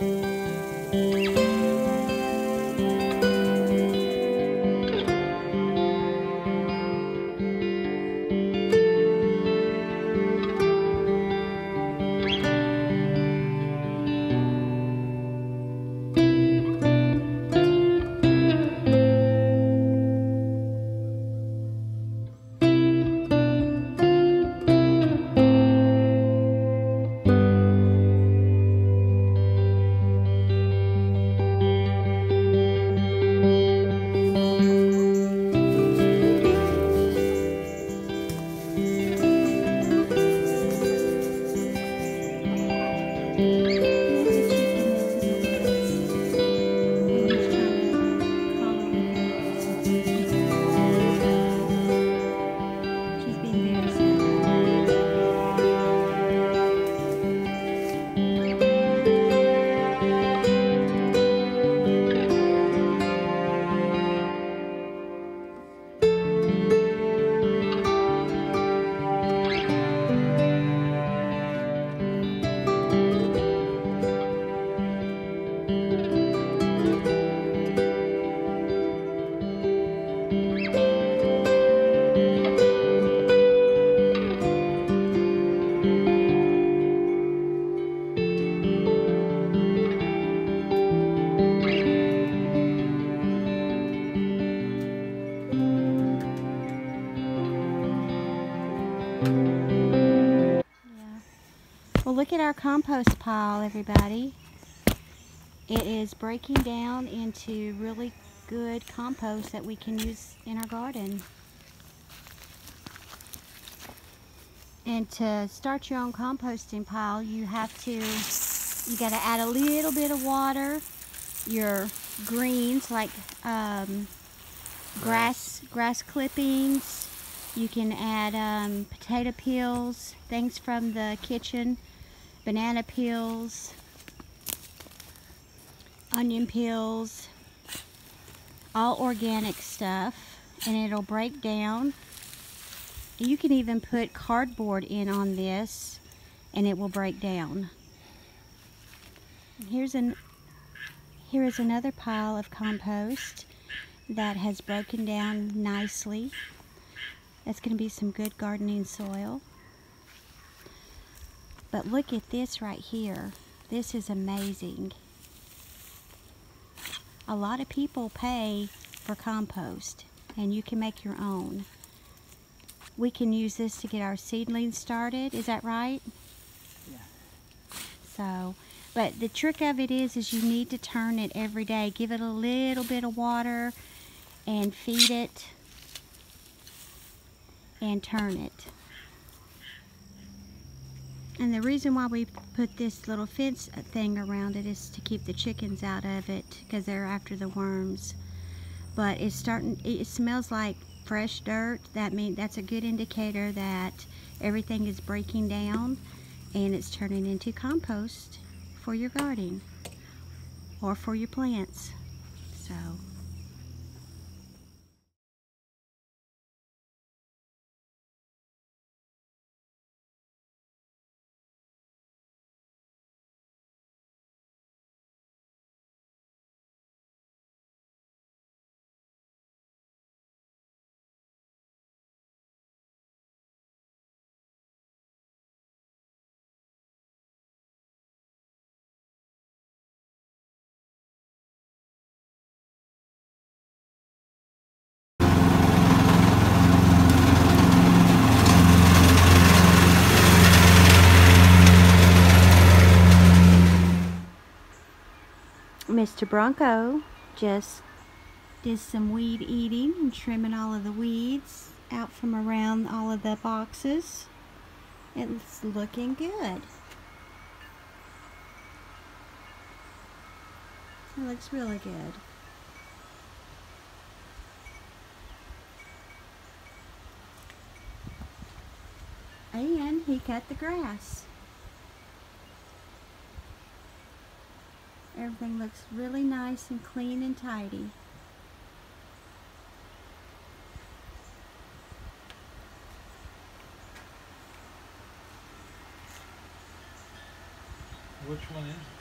She's Well, look at our compost pile, everybody. It is breaking down into really good compost that we can use in our garden. And to start your own composting pile, you have to, you got to add a little bit of water, your greens like um, grass, grass clippings, you can add um, potato peels, things from the kitchen, banana peels, onion peels, all organic stuff, and it'll break down. You can even put cardboard in on this, and it will break down. Here's an here is another pile of compost that has broken down nicely. That's going to be some good gardening soil. But look at this right here. This is amazing. A lot of people pay for compost and you can make your own. We can use this to get our seedlings started. Is that right? Yeah. So, but the trick of it is, is you need to turn it every day. Give it a little bit of water and feed it and turn it. And the reason why we put this little fence thing around it is to keep the chickens out of it because they're after the worms. But it's starting, it smells like fresh dirt. That means that's a good indicator that everything is breaking down and it's turning into compost for your garden or for your plants. So. Mr. Bronco just did some weed eating and trimming all of the weeds out from around all of the boxes. It's looking good. It looks really good. And he cut the grass. Everything looks really nice and clean and tidy. Which one is it?